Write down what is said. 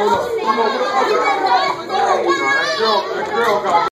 yeah, hold up. Come on, get up. That girl, that girl got